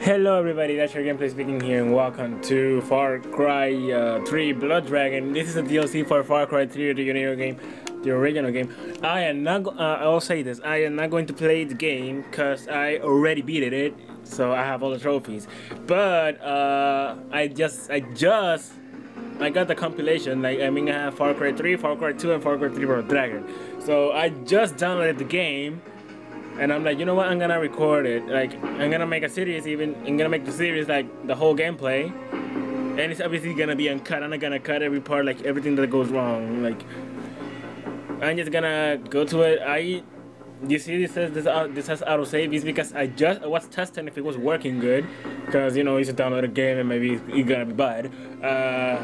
Hello everybody, Dasher gameplay speaking here and welcome to Far Cry uh, 3 Blood Dragon. This is a DLC for Far Cry 3, the original game. The original game. I am not. Uh, I'll say this. I am not going to play the game because I already beat it, so I have all the trophies. But uh, I just, I just, I got the compilation. Like I mean, I have Far Cry 3, Far Cry 2, and Far Cry 3 Blood Dragon. So I just downloaded the game and I'm like, you know what? I'm gonna record it. Like, I'm gonna make a series. Even I'm gonna make the series like the whole gameplay, and it's obviously gonna be uncut. I'm not gonna cut every part, like everything that goes wrong. Like, I'm just gonna go to it. I, you see, this says this uh, this has auto save. Is because I just I was testing if it was working good, because you know you should download a game and maybe it's gonna be bad. Uh,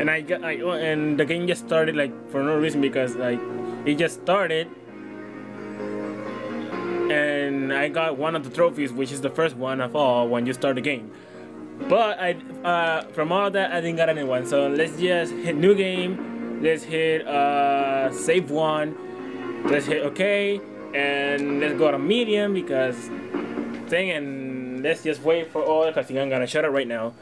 and I got I and the game just started like for no reason because like it just started I got one of the trophies, which is the first one of all when you start the game. But I, uh, from all that, I didn't get anyone. So let's just hit new game. Let's hit uh, save one. Let's hit OK, and let's go to medium because thing, and let's just wait for all the because I'm gonna shut it right now.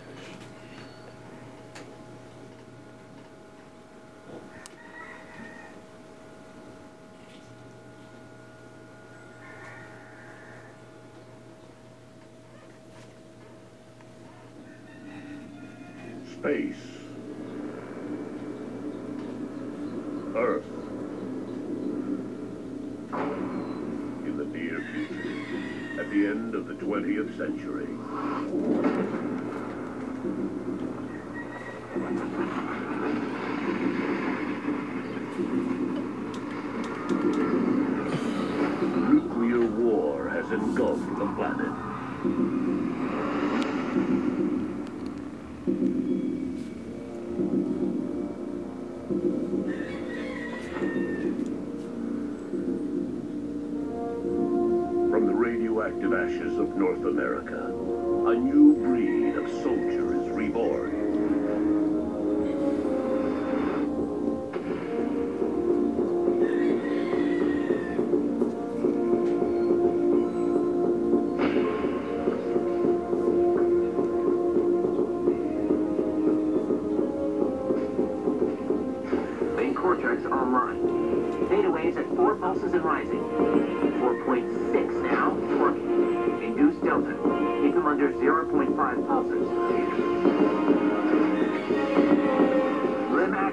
Space. Earth. In the near future, at the end of the 20th century. Nuclear engulfed the planet. From the radioactive ashes of North America, a new breed of soldier is reborn.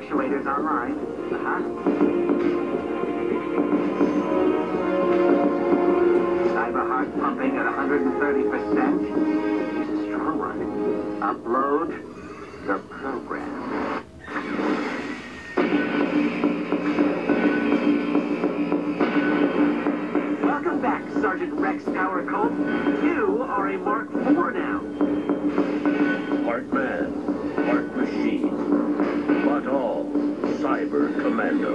Actuators online. Uh-huh. Cyber heart pumping at 130%. He's a strong one. Upload the program. Welcome back, Sergeant Rex Power Colt. Commando.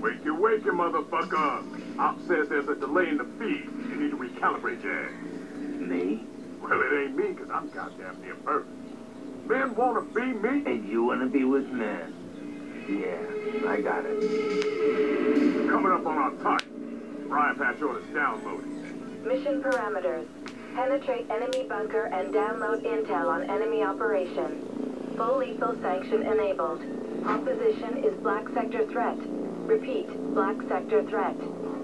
Wake wakey, motherfucker. Op says there's a delay in the feed. You need to recalibrate your ass. Me? Well, it ain't me, because I'm goddamn near perfect. Men want to be me? And you want to be with men? Yeah, I got it. Coming up on our target. Briar Patch orders downloading. Mission parameters. Penetrate enemy bunker and download intel on enemy operation. Full lethal sanction enabled. Opposition is black sector threat. Repeat, black sector threat.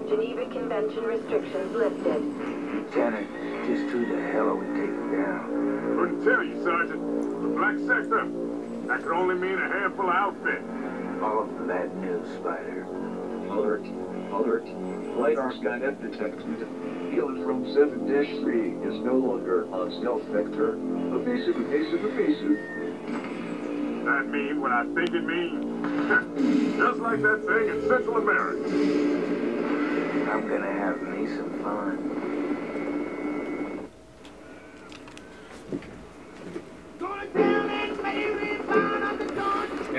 Geneva Convention restrictions lifted. Lieutenant, just who the hell are we taking down? Couldn't tell you, Sergeant. The black sector. That could only mean a handful of outfits. All of that news, Spider. Alert. Alert. LiDAR Skynet detected. Helium from 7-3 is no longer on stealth vector. Evasive, evasive, evasive. That mean what I think it means? Just like that thing in Central America. I'm gonna have me some fun.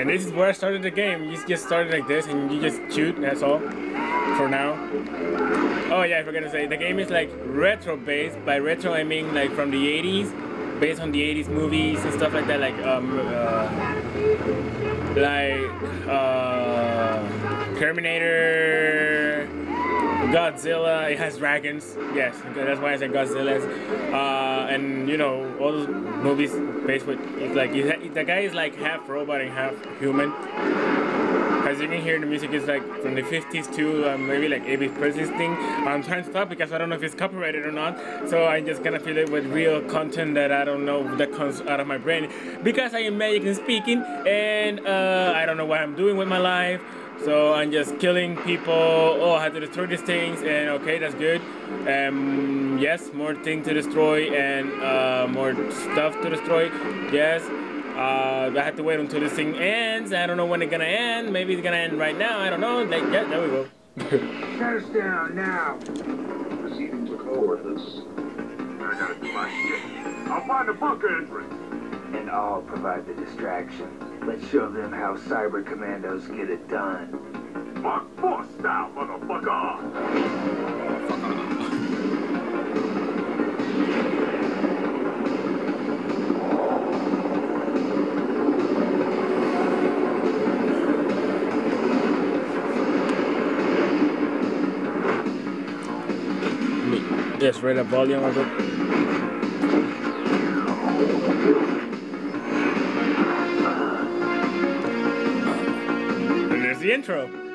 And this is where I started the game. You just started like this and you just shoot, that's all. for now. Oh yeah, I forgot to say the game is like retro based. By retro, I mean like from the 80s, based on the 80s movies and stuff like that, like um, uh, like uh, Terminator, Godzilla. It has dragons. Yes, that's why I said Godzilla. Uh, and you know all those movies based with it's like the guy is like half robot and half human. As you can hear, the music is like from the 50s to um, maybe like Elvis Presley's thing. I'm trying to stop because I don't know if it's copyrighted or not. So I'm just gonna fill it with real content that I don't know that comes out of my brain because I am Mexican speaking and uh, I don't know what I'm doing with my life. So I'm just killing people. Oh, I have to destroy these things, and okay, that's good. Um, yes, more things to destroy and uh, more stuff to destroy. Yes. Uh, I have to wait until this thing ends. I don't know when it's gonna end. Maybe it's gonna end right now. I don't know. Like, yeah, there we go. Shut us down now. Proceeding to coordinates. I gotta do my shit. I'll find the bunker entrance. And I'll provide the distraction. Let's show them how cyber commandos get it done. Mark IV style, motherfucker. Yes, raise the volume of it. Intro.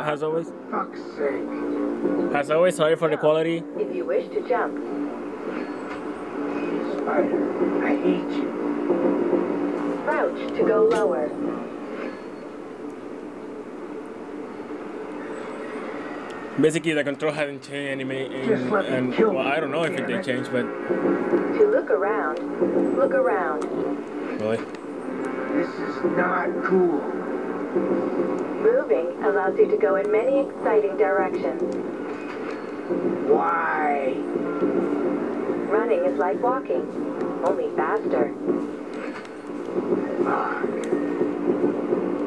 As, always. Fuck's sake. As always, sorry for the quality. If you wish to jump, Spider, I hate you. crouch to go lower. Basically, the control hasn't changed any, ma- Just let me and kill well, I don't know if it did change, but To look around, look around. really. This is not cool. Moving allows you to go in many exciting directions. Why? Running is like walking, only faster. Fuck.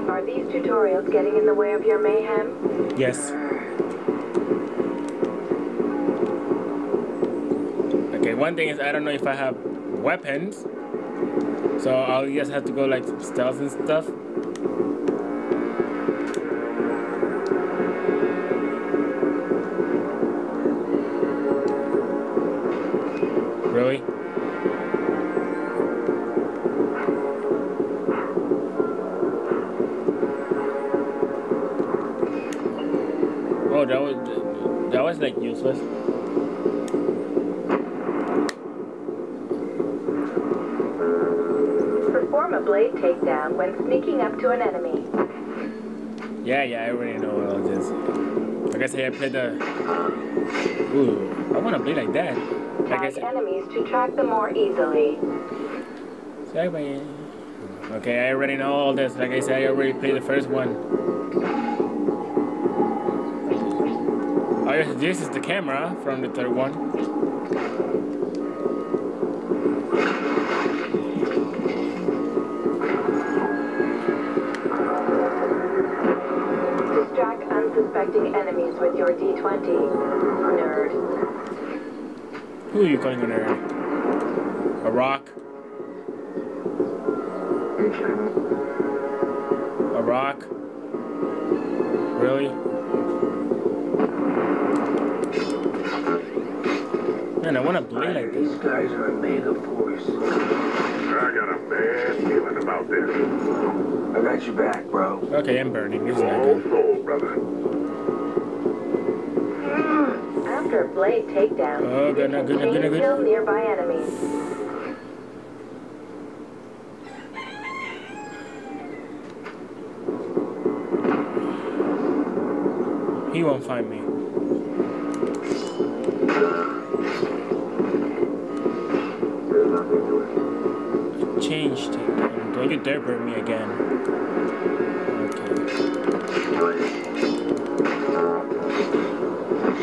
Are these tutorials getting in the way of your mayhem? Yes. Okay, one thing is I don't know if I have weapons, so I'll just have to go like stealth and stuff. Oh, that was that was like useless. Perform a blade takedown when sneaking up to an enemy. Yeah, yeah, I already know what all this. Like I say, I played the. Ooh, I want to play like that. Said, enemies to track them more easily. Okay, I already know all this. Like I said, I already played the first one. Oh, this is the camera from the third one. Distract unsuspecting enemies with your D20. Nerd. Who are you calling a nerd? A rock? A rock? Really? Man, I wanna play like this. These guys are Omega Force. I got a bad feeling about this. I got your back, bro. Okay, I'm burning. This is not good. soul, brother. A blade takedown, Oh, good, good, good, good, kill nearby enemies. He won't find me. There's nothing to it. Change takedown. Don't you dare burn me again.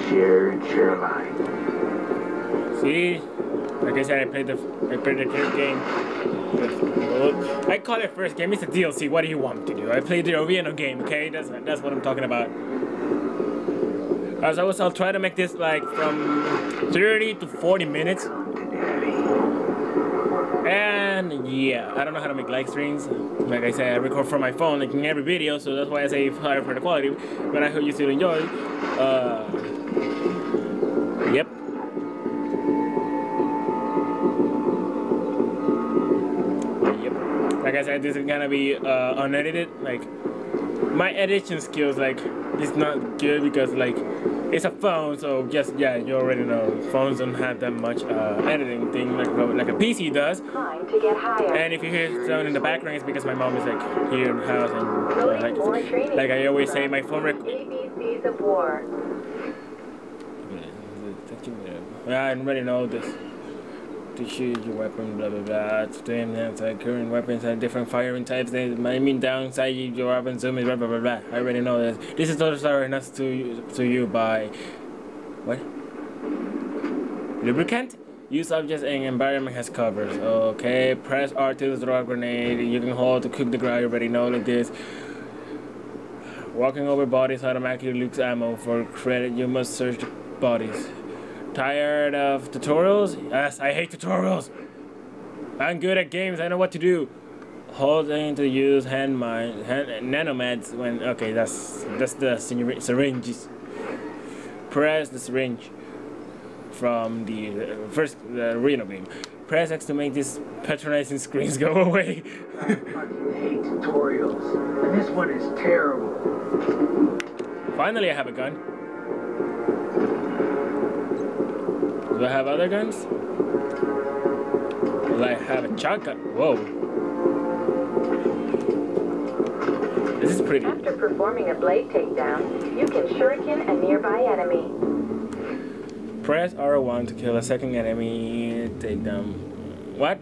Share alike. See? Like I said, I played the I played the third game. I call it first game. It's a DLC. What do you want me to do? I played the original game. Okay, that's that's what I'm talking about. As I was, I'll try to make this like from 30 to 40 minutes. And yeah, I don't know how to make live streams. Like I said, I record from my phone, like in every video, so that's why I say higher for the quality. But I hope you still enjoy. Uh, yep. Yep. Like I said, this is gonna be uh, unedited. Like my editing skills, like it's not good because like it's a phone. So just yeah, you already know phones don't have that much uh, editing thing like a- like a PC does. Climb to get higher. And if you hear sound in the background, it's because my mom is like here in the house and uh, like, like I always say, my phone rec- ABCs of war. Yeah, I already know this. To shoot your weapon, blah blah blah. To enhance uh, current weapons have different firing types. I mean downside your weapon zoom is blah blah blah blah. I already know this. This is also sorry not to you, to you by what? Lubricant? Use objects and environment has covers. Okay, press R to throw a grenade. You can hold to cook the ground. You already know like this. Walking over bodies automatically looks ammo. For credit, you must search the bodies. Tired of tutorials? Yes, I hate tutorials. I'm good at games. I know what to do. Holding to use hand mine, hand, nanomeds when okay, that's that's the syringes. Press the syringe from the uh, first the arena game. Press X to make these patronizing screens go away. I fucking hate tutorials. And this one is terrible. Finally, I have a gun. Do I have other guns? Will I have a shotgun? Whoa. This is pretty. After performing a blade takedown, you can shuriken a nearby enemy. Press R1 to kill a second enemy. Take them. What?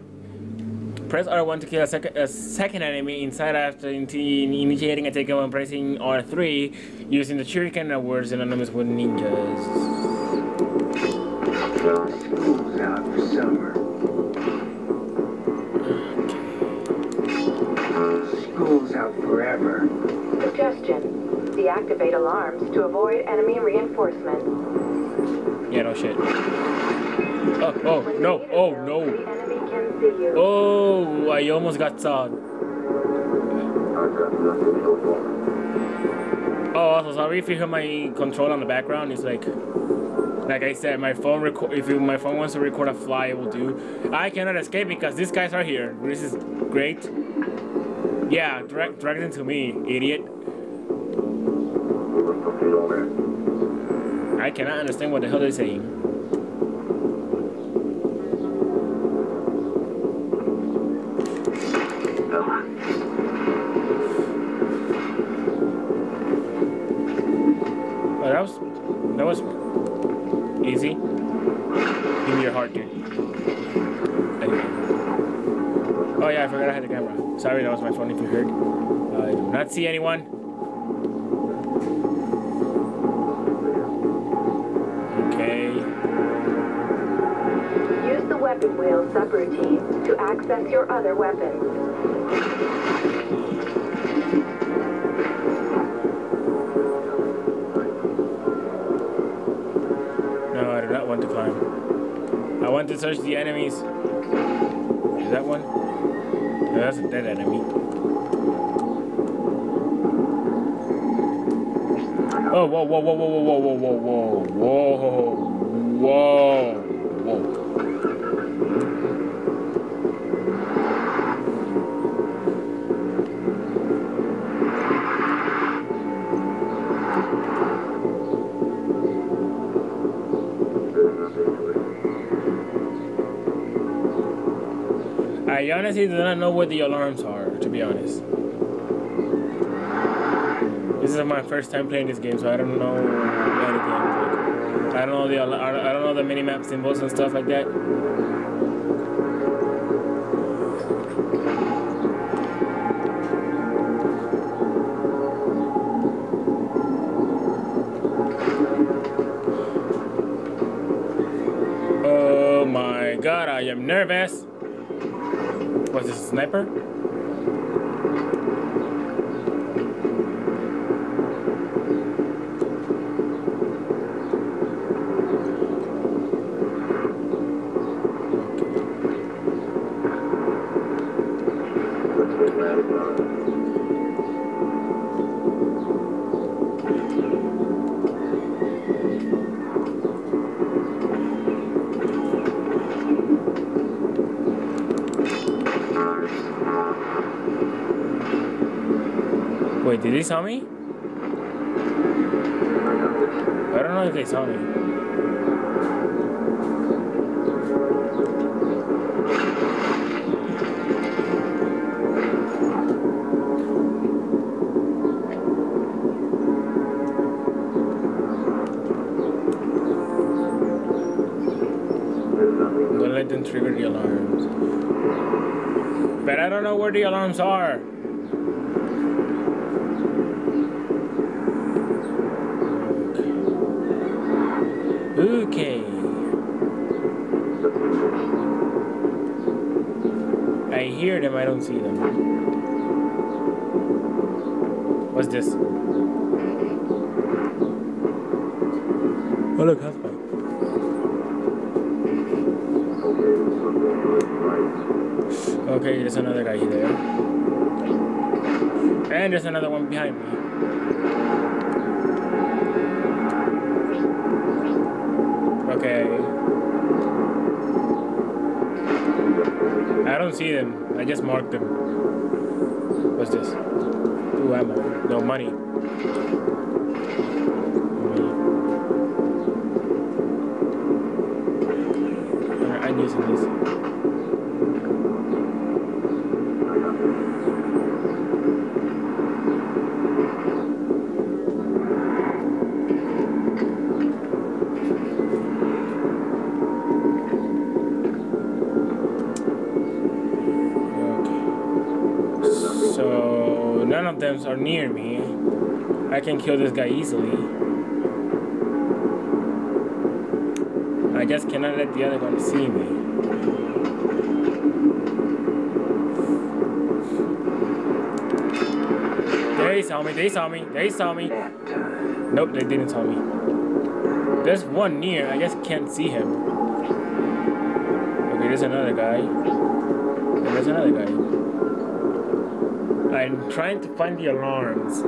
Press R1 to kill a, sec- a second enemy inside after in- initiating a takedown when pressing R3 using the shuriken and words synonymous with ninjas. School's out for summer. School's out forever. Suggestion. Deactivate alarms to avoid enemy reinforcement. Yeah, no shit. Oh, oh, no, oh, no. Oh, I almost got sawed. Oh, also sorry if you hear my control on the background. It's like, like I said, my phone record. If you, my phone wants to record a fly, it will do. I cannot escape because these guys are here. This is great. Yeah, direct, direct them me, idiot. I cannot understand what the hell they're saying. Give me your heart, dude. You. Oh yeah, I forgot I had the camera. Sorry, that was my phone. If you heard, I do not see anyone. Okay. Use the weapon wheel subroutine to access your other weapons. Want to search the enemies. Is that one? No, that's a dead enemy. Oh, whoa, whoa, whoa, whoa, whoa, whoa, whoa, whoa, whoa, whoa. I honestly do not know where the alarms are, to be honest. This is my first time playing this game, so I don't know anything. I don't know the I don't know the mini map symbols and stuff like that. Oh my god, I am nervous. Was this a sniper? Wait, did he saw me? I don't know if they saw me. Don't let them trigger the alarms. But I don't know where the alarms are. Hear them, I don't see them. What's this? Oh look. Okay, there's another guy there. And there's another one behind me. Okay. I don't see them. I just marked them. What's this? Ooh, ammo. No money. I'm using this. Are near me. I can kill this guy easily. I just cannot let the other one see me. They saw me, they saw me, they saw me. Nope, they didn't saw me. There's one near, I just can't see him. Okay, there's another guy. And there's another guy. I'm trying to find the alarms,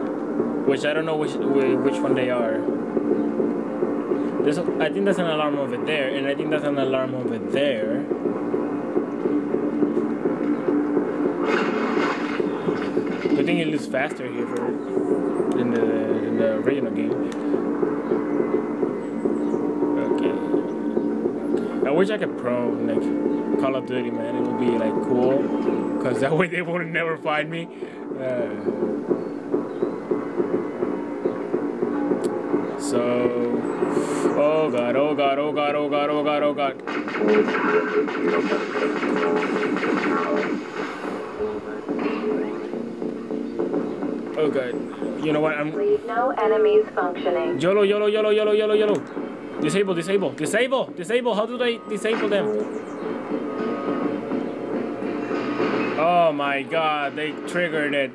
which I don't know which which one they are. There's think there's an alarm over there, and I think there's an alarm over there. I think it looks faster here for than the than the original game. Okay. I wish I could pro like Call of Duty, man. It would be like cool, cause that way they would never find me. Uh, so, oh god, oh god, oh god, oh god, oh god, oh god. Oh god. You know what? I'm Leave no enemies functioning. YOLO, YOLO, YOLO, YOLO, YOLO, YOLO. Disable, disable, disable, disable. How do they disable them? Oh my god, they triggered it.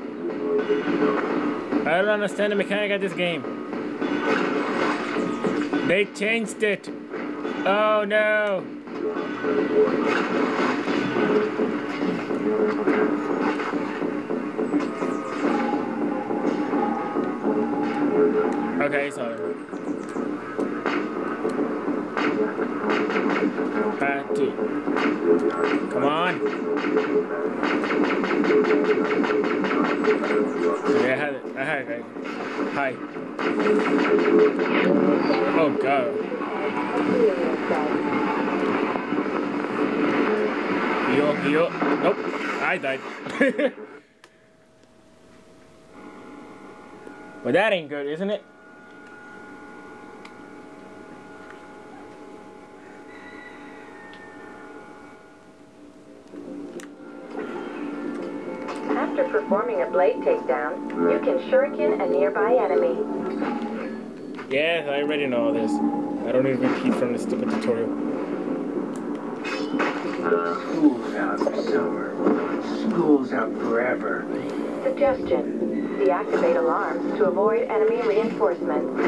I don't understand the mechanic of this game. They changed it. Oh no. Okay, so To. Come on. Okay, I had it. I had it. Hi. Oh god. You Heal. Nope. I died. but that ain't good, isn't it? Performing a blade takedown, you can shuriken a nearby enemy. Yes, I already know all this. I don't need to repeat from the stupid tutorial. School's out for summer. School's out forever. Suggestion. Deactivate alarms to avoid enemy reinforcement.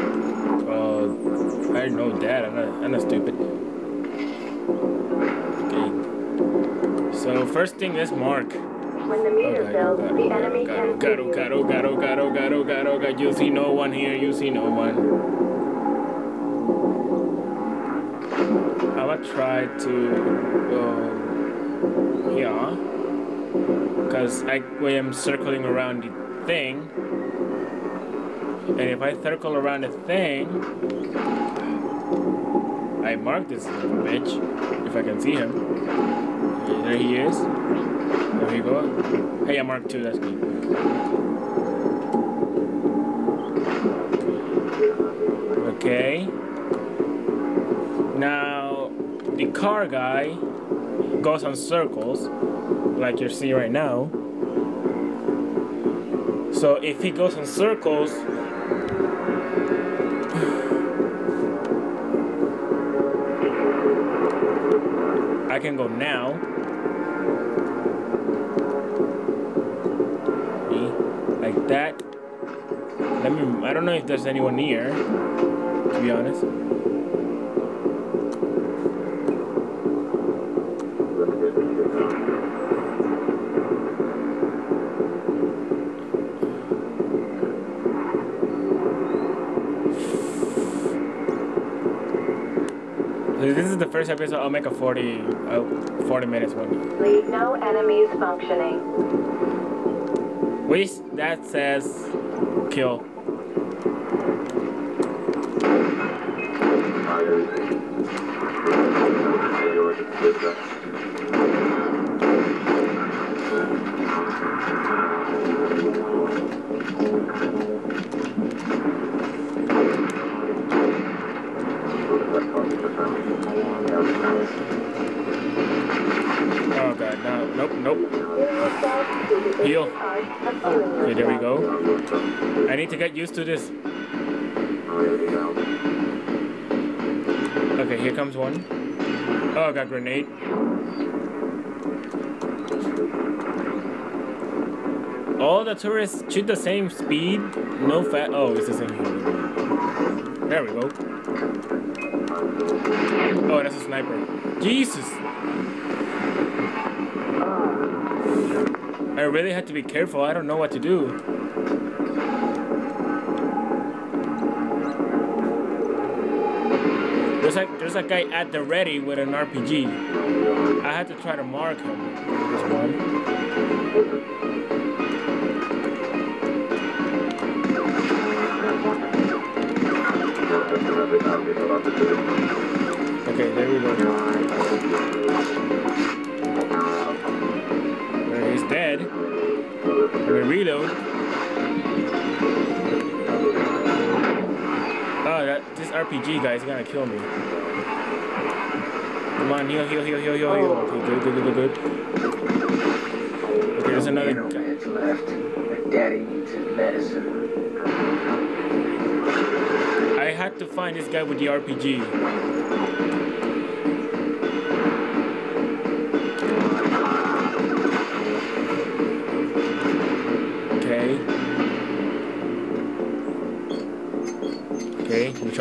Uh, I know that. I'm not, I'm not stupid. Okay. So first thing is mark. When the meter fills, the enemy can it, got it, got it, got it. You see no one here. You see no one. I will try to go here because I I'm circling around the thing, and if I circle around the thing, I mark this little bitch if I can see him. There he is. Go. Hey, I marked two. That's good. Okay. Now, the car guy goes on circles, like you're seeing right now. So if he goes in circles, I can go now. That. Let me. I don't know if there's anyone near. To be honest. This is the first episode. I'll make a 40, uh, 40 minutes one. leave no enemies functioning. Which that says kill. Oh god, no, nope, nope. Heal. Okay, there we go. I need to get used to this. Okay, here comes one. Oh, I got grenade. All the tourists shoot the same speed. No fat. Oh, it's the same here. There we go. Oh, that's a sniper. Jesus. I really had to be careful. I don't know what to do. There's like there's a guy at the ready with an RPG. I had to try to mark him. Okay, there we go. RPG guy is gonna kill me. Come on, heal, heal, heal, heal, heal, heal. Oh. Okay, good, good, good, good, good. Okay, there's another guy. Left. and Daddy needs his medicine. I had to find this guy with the RPG.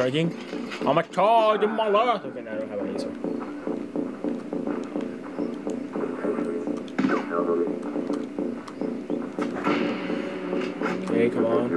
Okay, recharging. I'm a charge my life. Okay, now I don't have a laser. Okay, come on.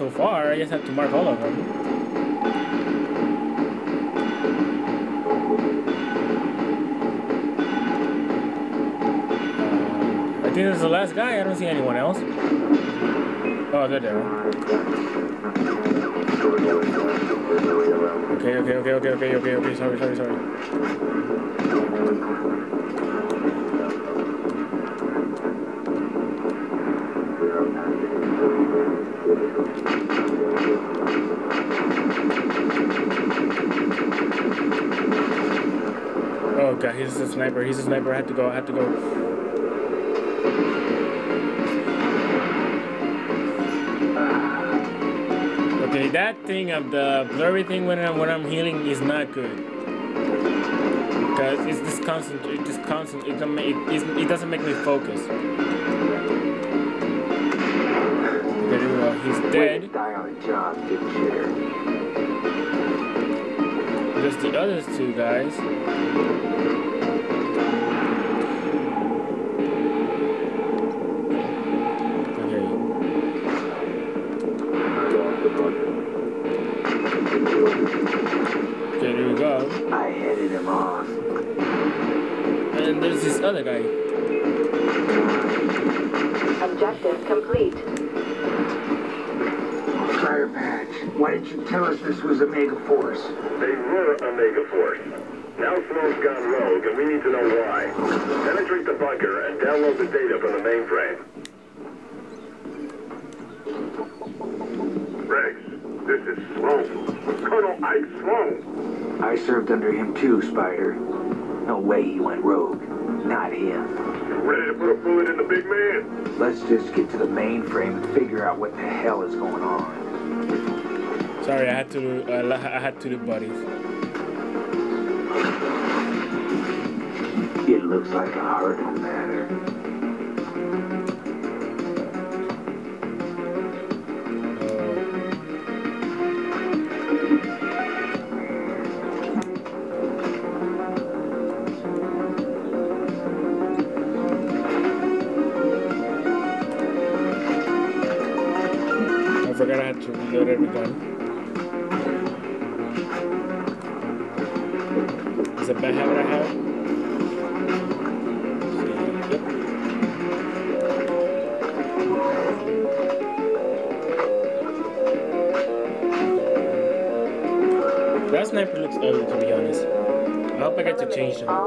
So far. I just have to mark all of them. Uh, I think this is the last guy. I don't see anyone else. Oh, they're there. Okay, okay, okay, okay, okay, okay, okay. Sorry, sorry, sorry. He's a sniper. He's a sniper. I had to go. I had to go. Okay, that thing of the blurry thing when I'm when I'm healing is not good. Because it's this constant, it just constant, it, ma- it, it doesn't make me focus. There we go, he's dead. die on a job, dipshit. The other two guys. Okay, there we go. I headed him off. And there's this other guy. Objective complete. Briar Patch, why didn't you tell us this was Omega Force? They were Omega Force. Now Sloan's gone rogue, and we need to know why. Penetrate the bunker and download the data from the mainframe. Rex, this is Sloan. Colonel Ike Sloan. I served under him too, Spider. No way he went rogue. Not him. You ready to put a bullet in the big man? Let's just get to the mainframe and figure out what the hell is going on. Sorry, I had to do, I, I had to do buddies. It looks like a heart matter.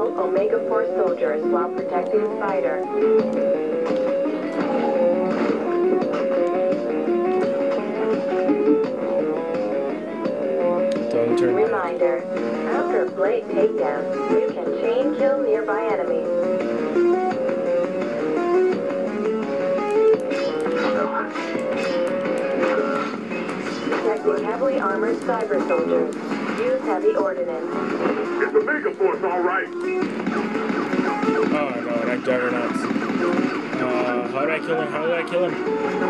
All Omega Force soldiers while protecting Spider. Don't turn. Reminder, after blade takedown, you can chain kill nearby enemies. Protecting heavily armored cyber soldiers. Use heavy ordnance. It's Omega Force, all right. Oh no, that juggernauts. Uh, how do I kill him? How do I kill him?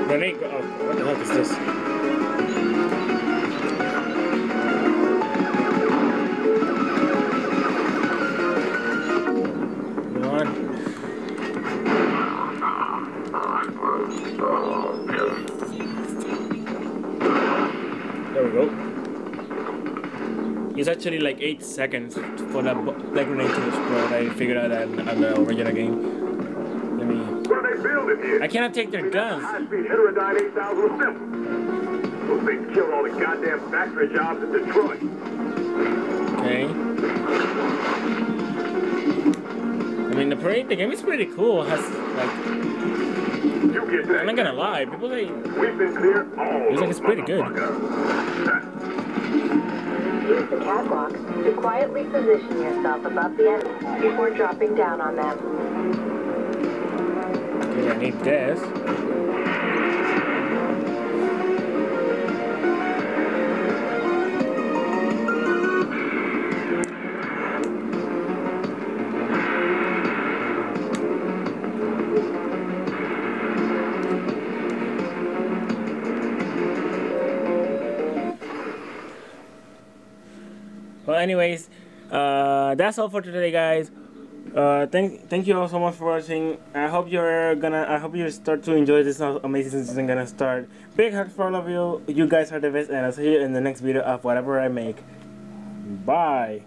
Grenade. Oh, what the heck is this? Actually like 8 seconds for that, that grenade to explode. I figured out that on the original game. Let me. What are they building here? I cannot take their guns. High-speed heterodyne 8000 was simple. Those things killed all the goddamn factory jobs in Detroit. Okay. I mean, the parade, the game is pretty cool. It has like, You get. I'm not gonna lie, people say We've been clear all Looks like it's pretty good. Use the catwalk to quietly position yourself above the enemy before dropping down on them. I need this. Anyways, uh, that's all for today, guys. Uh, thank thank you all so much for watching. I hope you're gonna. I hope you start to enjoy this amazing season gonna start. Big hug for all of you. You guys are the best, and I'll see you in the next video of whatever I make. Bye.